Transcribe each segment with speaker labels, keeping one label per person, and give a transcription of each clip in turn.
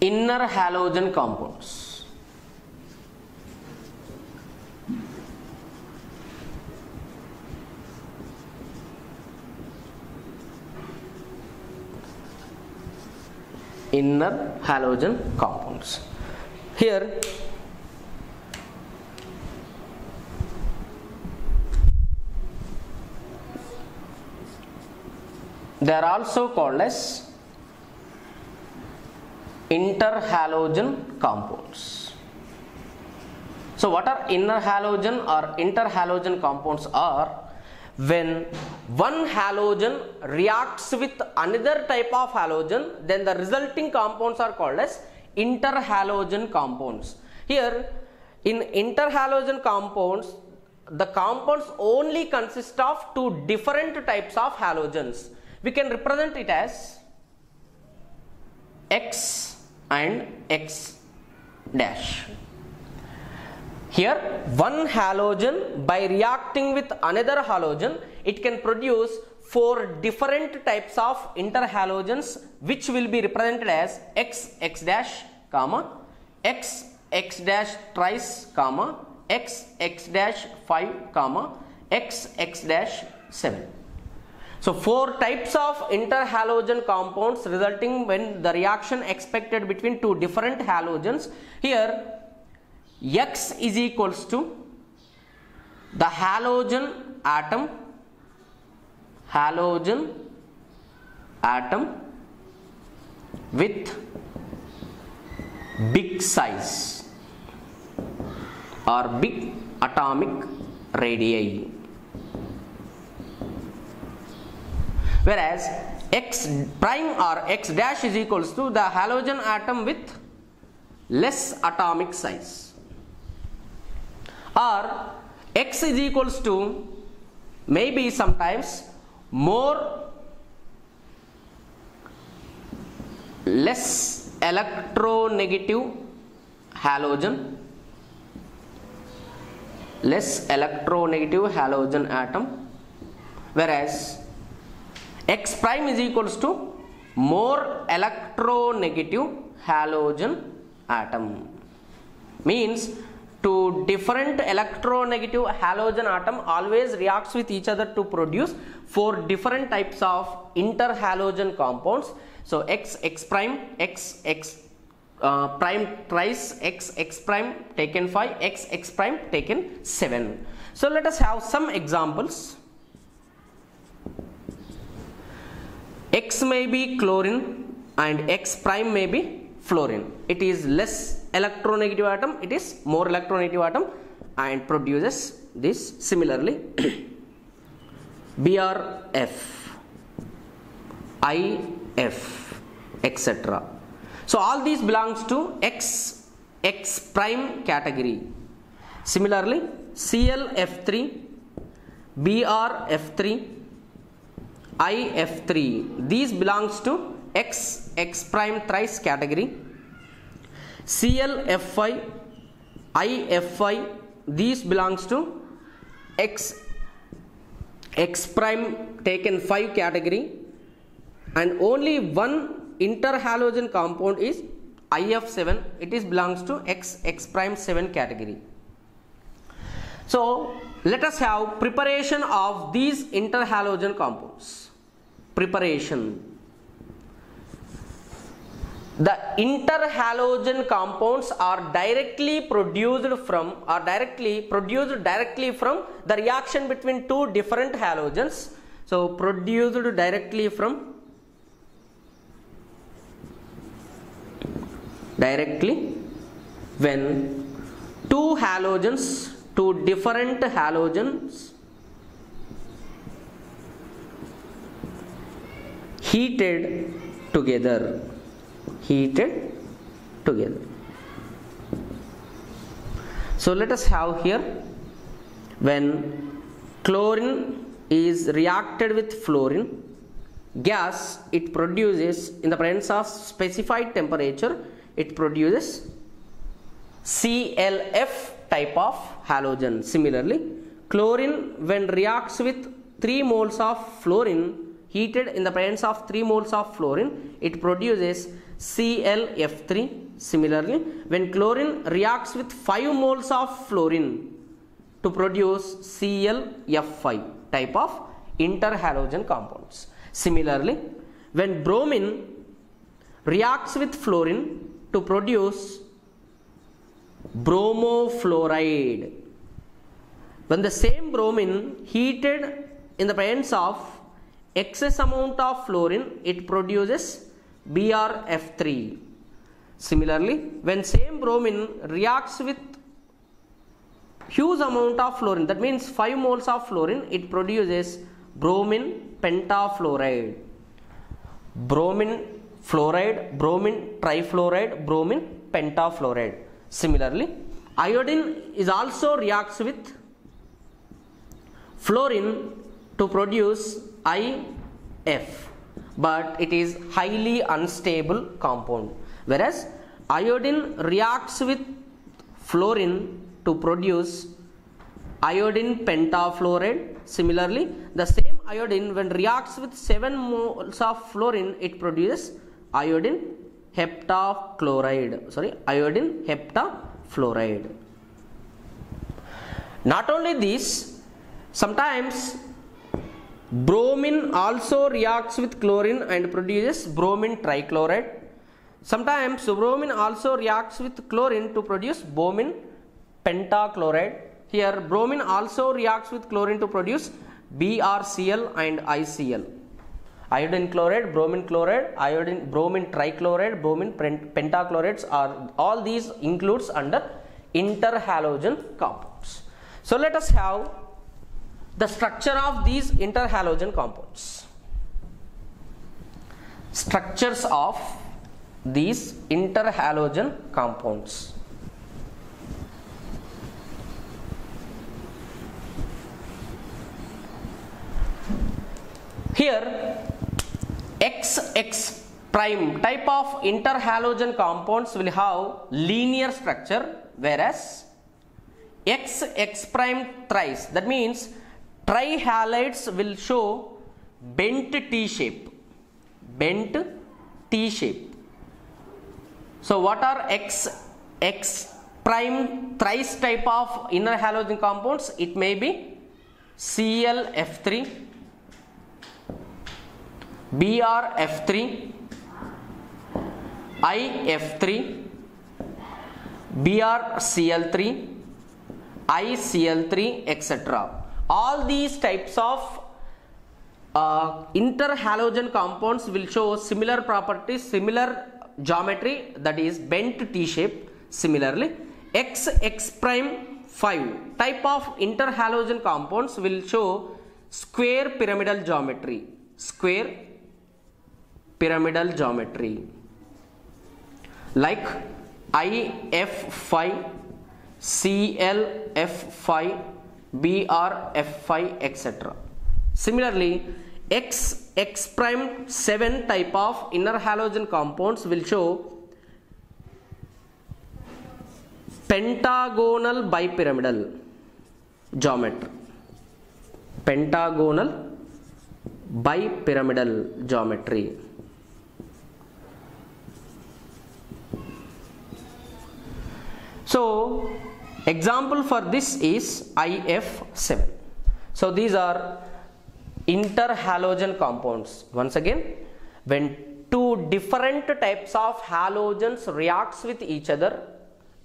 Speaker 1: inner halogen compounds. Inner halogen compounds. Here they are also called as interhalogen compounds. So what are inner halogen or interhalogen compounds are when one halogen reacts with another type of halogen then the resulting compounds are called as interhalogen compounds. Here in interhalogen compounds the compounds only consist of two different types of halogens. We can represent it as X and X dash. Here one halogen by reacting with another halogen it can produce four different types of interhalogens which will be represented as X X dash comma X X dash thrice comma X X dash 5 comma X X dash 7. So four types of interhalogen compounds resulting when the reaction expected between two different halogens. Here X is equals to the halogen atom halogen atom with big size or big atomic radii whereas x prime or x dash is equals to the halogen atom with less atomic size. Or x is equals to maybe sometimes more less electronegative halogen less electronegative halogen atom. Whereas x prime is equals to more electronegative halogen atom. Means two different electronegative halogen atom always reacts with each other to produce four different types of interhalogen compounds. So x x prime x x uh, prime thrice x x prime taken 5 x x prime taken 7 so let us have some examples x may be chlorine and x prime may be fluorine. It is less electronegative atom it is more electronegative atom and produces this similarly brf if etc so all these belongs to x x prime category. Similarly clf3 brf3 if3 these belongs to x x prime thrice category. Clf5 if5 these belongs to x x prime taken 5 category. And only one interhalogen compound is if7 it is belongs to x x prime 7 category. So let us have preparation of these interhalogen compounds preparation. The interhalogen compounds are directly produced from are directly produced directly from the reaction between two different halogens. So produced directly from directly when two halogens two different halogens heated together. Heated together. So let us have here when chlorine is reacted with fluorine gas it produces in the presence of specified temperature it produces CLF type of halogen. Similarly chlorine when reacts with 3 moles of fluorine heated in the presence of 3 moles of fluorine it produces ClF3. Similarly, when chlorine reacts with 5 moles of fluorine to produce ClF5 type of interhalogen compounds. Similarly, when bromine reacts with fluorine to produce bromofluoride. When the same bromine heated in the presence of excess amount of fluorine, it produces BrF3. Similarly, when same bromine reacts with huge amount of fluorine, that means 5 moles of fluorine, it produces bromine pentafluoride. Bromine fluoride, bromine trifluoride, bromine pentafluoride. Similarly, iodine is also reacts with fluorine to produce IF but it is highly unstable compound. Whereas iodine reacts with fluorine to produce iodine pentafluoride. Similarly the same iodine when reacts with 7 moles of fluorine it produces iodine heptachloride sorry iodine heptafluoride. Not only this sometimes bromine also reacts with chlorine and produces bromine trichloride. Sometimes bromine also reacts with chlorine to produce bromine pentachloride. Here bromine also reacts with chlorine to produce brcl and icl iodine chloride, bromine chloride, iodine, bromine trichloride, bromine pentachlorides are all these includes under interhalogen compounds. So let us have the structure of these interhalogen compounds. Structures of these interhalogen compounds. Here X X prime type of interhalogen compounds will have linear structure whereas X X prime thrice that means trihalides will show bent T shape bent T shape so what are X X prime thrice type of inner halogen compounds? It may be ClF3 BRF3, IF3, BRCL3, ICL3 etc. All these types of uh, interhalogen compounds will show similar properties, similar geometry that is bent T shape. Similarly, X X prime 5 type of interhalogen compounds will show square pyramidal geometry. Square pyramidal geometry like IF5, CLF5, BRF5 etc. Similarly, X, X prime 7 type of inner halogen compounds will show pentagonal bipyramidal geometry. Pentagonal bipyramidal geometry. So example for this is IF7. So these are interhalogen compounds. Once again, when two different types of halogens reacts with each other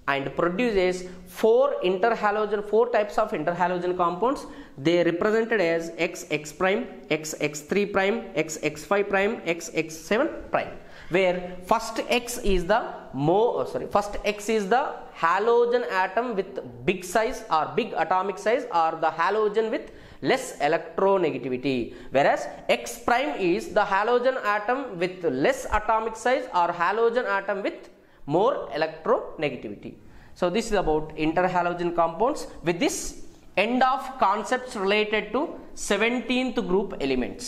Speaker 1: and produces four interhalogen, four types of interhalogen compounds, they represented as X, X prime, X, X3 prime, X, X5 prime, X, X7 prime where first X is the mo oh, sorry first X is the halogen atom with big size or big atomic size or the halogen with less electronegativity whereas X prime is the halogen atom with less atomic size or halogen atom with more electronegativity. So this is about interhalogen compounds with this end of concepts related to 17th group elements.